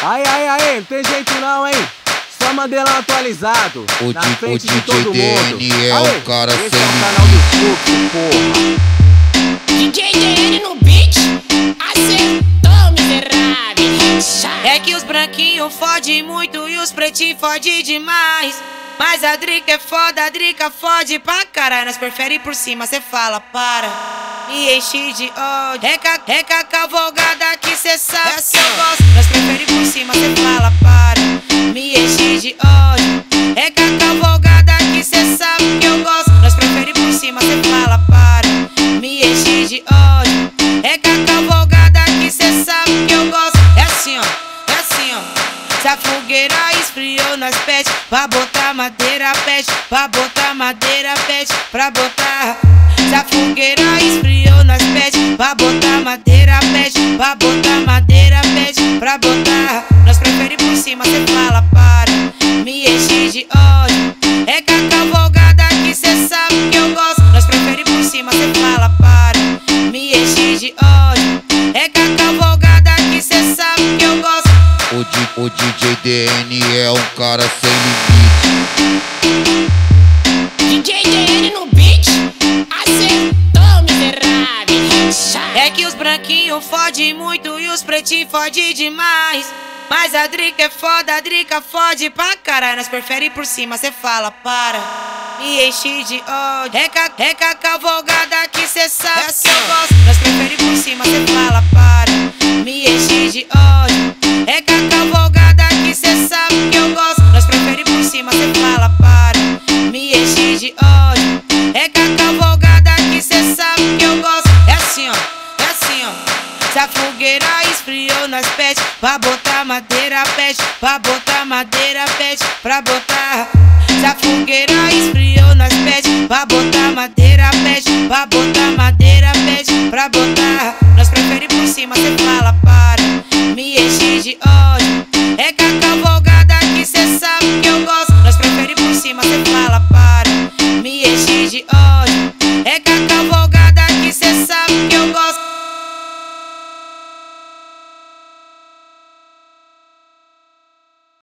Aí, aí, aí, não tem jeito não, hein? Só Mandela atualizado. O, na di, o de todo DJ mundo. DN é o cara esse sem é o canal do porra. DJ DN no beat, acertou miserável. É que os branquinhos fode muito e os pretinhos fode demais. Mas a Drica é foda, a Drica fode pra caralho. Nós prefere ir por cima, cê fala, para. Me enche de ódio. É ca, é ca cavalgada que cê sabe que fala, para. Me enche de ódio. É ca cavalgada que cê sabe que eu gosto. É assim, ó. É assim, ó. Se a fogueira esfriou, nós pede pra botar madeira, pede pra botar madeira, pede pra botar. Se a fogueira esfriou, nós pede pra botar madeira, pede pra botar madeira, pede pra botar. Nós prefere por cima, cê fala, para. Me enche de ódio. É ódio. É com a cavalgada que cê sabe que eu gosto. O, di, o DJ DN é um cara sem limite. DJ DN no beat, acertou miserável. É que os branquinhos fode muito e os pretinhos fode demais. Mas a Drica é foda, a Drica fode pra caralho. Nós prefere ir por cima, cê fala, para. Me enche de ódio. É ca, é ca cavalgada que cê sabe É ca cavalgada que cê sabe que eu gosto. Nós prefere por cima, cê fala, para. Me enche de ódio. É ca cavalgada que cê sabe que eu gosto. É assim, ó. É assim, ó. Se a fogueira esfriou, nós pede pra botar madeira, pede pra botar madeira, pede pra botar. Se a fogueira esfriou, nós pede pra botar madeira, pede pra botar madeira, pede pra botar. Nós prefere por cima, cê fala, para de ódio. É que a que cê sabe que eu gosto. Nós prefere por cima, cê fala para. Me exige de ódio. É que a